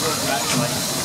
broke that place.